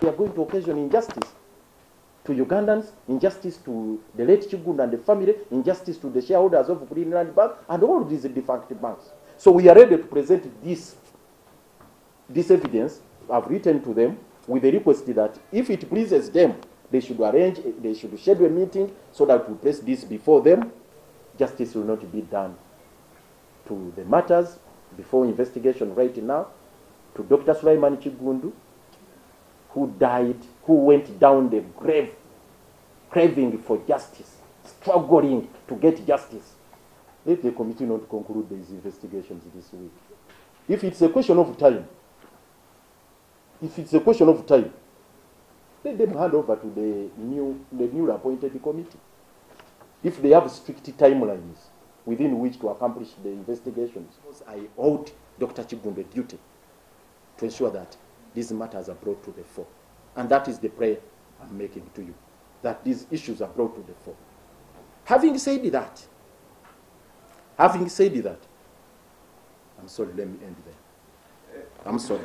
We are going to occasion injustice to Ugandans, injustice to the late Kiggundu and the family, injustice to the shareholders of Greenland Bank, and all these defunct banks. So we are ready to present this, this evidence. I've written to them with the request that if it pleases them, they should arrange, they should schedule a meeting so that we place this before them. Justice will not be done to the matters before investigation right now, to Dr. Sulaiman Kiggundu, who died, who went down the grave, craving for justice, struggling to get justice. Let the committee not conclude these investigations this week. If it's a question of time, if it's a question of time, let them hand over to the new, the newly appointed committee. If they have strict timelines within which to accomplish the investigations, I owed Dr. Kiggundu a duty to ensure that these matters are brought to the fore. And that is the prayer I'm making to you, that these issues are brought to the fore. Having said that, having said that, I'm sorry, let me end there. I'm sorry.